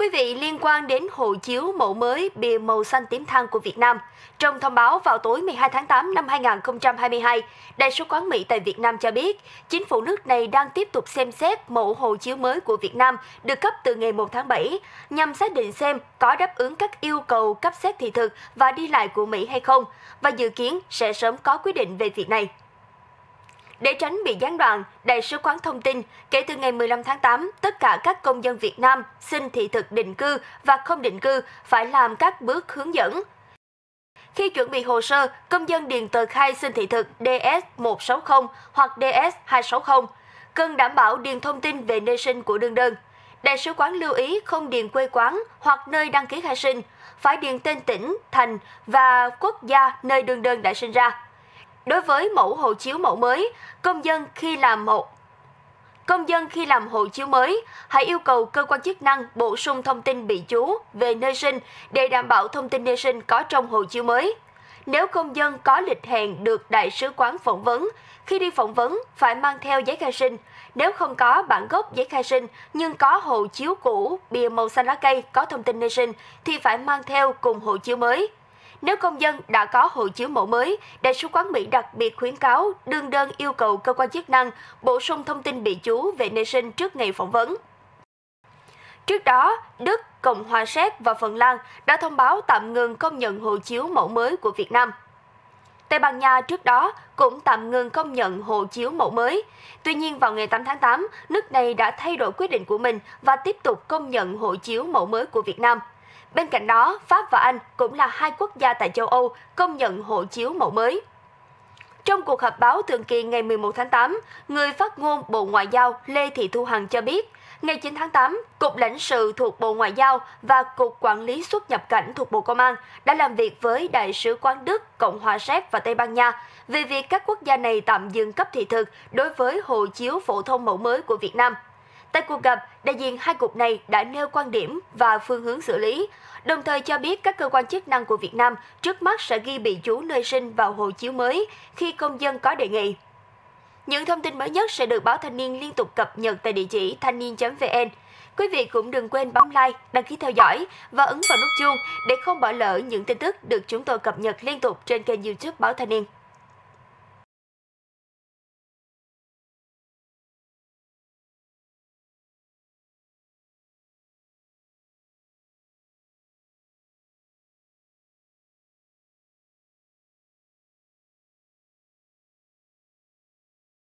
quý vị, liên quan đến hộ chiếu mẫu mới bìa màu xanh tím than của Việt Nam, trong thông báo vào tối 12 tháng 8 năm 2022, Đại sứ quán Mỹ tại Việt Nam cho biết, chính phủ nước này đang tiếp tục xem xét mẫu hộ chiếu mới của Việt Nam được cấp từ ngày 1 tháng 7, nhằm xác định xem có đáp ứng các yêu cầu cấp xét thị thực và đi lại của Mỹ hay không, và dự kiến sẽ sớm có quyết định về việc này. Để tránh bị gián đoạn, Đại sứ quán thông tin, kể từ ngày 15 tháng 8, tất cả các công dân Việt Nam xin thị thực định cư và không định cư phải làm các bước hướng dẫn. Khi chuẩn bị hồ sơ, công dân điền tờ khai xin thị thực DS160 hoặc DS260, cần đảm bảo điền thông tin về nơi sinh của đương đơn. Đại sứ quán lưu ý không điền quê quán hoặc nơi đăng ký khai sinh, phải điền tên tỉnh, thành và quốc gia nơi đương đơn đã sinh ra. Đối với mẫu hộ chiếu mẫu mới, công dân khi làm một Công dân khi làm hộ chiếu mới, hãy yêu cầu cơ quan chức năng bổ sung thông tin bị chú về nơi sinh để đảm bảo thông tin nơi sinh có trong hộ chiếu mới. Nếu công dân có lịch hẹn được đại sứ quán phỏng vấn, khi đi phỏng vấn phải mang theo giấy khai sinh. Nếu không có bản gốc giấy khai sinh nhưng có hộ chiếu cũ bìa màu xanh lá cây có thông tin nơi sinh thì phải mang theo cùng hộ chiếu mới. Nếu công dân đã có hộ chiếu mẫu mới, Đại sứ quán Mỹ đặc biệt khuyến cáo đương đơn yêu cầu cơ quan chức năng bổ sung thông tin bị chú về nơi sinh trước ngày phỏng vấn. Trước đó, Đức, Cộng hòa Séc và Phần Lan đã thông báo tạm ngừng công nhận hộ chiếu mẫu mới của Việt Nam. Tây Ban Nha trước đó cũng tạm ngừng công nhận hộ chiếu mẫu mới. Tuy nhiên vào ngày 8 tháng 8, nước này đã thay đổi quyết định của mình và tiếp tục công nhận hộ chiếu mẫu mới của Việt Nam. Bên cạnh đó, Pháp và Anh cũng là hai quốc gia tại châu Âu công nhận hộ chiếu mẫu mới. Trong cuộc họp báo thường kỳ ngày 11 tháng 8, người phát ngôn Bộ Ngoại giao Lê Thị Thu Hằng cho biết, ngày 9 tháng 8, Cục lãnh sự thuộc Bộ Ngoại giao và Cục Quản lý xuất nhập cảnh thuộc Bộ Công an đã làm việc với Đại sứ quán Đức, Cộng hòa Séc và Tây Ban Nha về việc các quốc gia này tạm dừng cấp thị thực đối với hộ chiếu phổ thông mẫu mới của Việt Nam. Tại cuộc gặp, đại diện hai cục này đã nêu quan điểm và phương hướng xử lý, đồng thời cho biết các cơ quan chức năng của Việt Nam trước mắt sẽ ghi bị chú nơi sinh vào hộ chiếu mới khi công dân có đề nghị. Những thông tin mới nhất sẽ được báo Thanh niên liên tục cập nhật tại địa chỉ thanh niên.vn. Quý vị cũng đừng quên bấm like, đăng ký theo dõi và ấn vào nút chuông để không bỏ lỡ những tin tức được chúng tôi cập nhật liên tục trên kênh youtube Báo Thanh niên.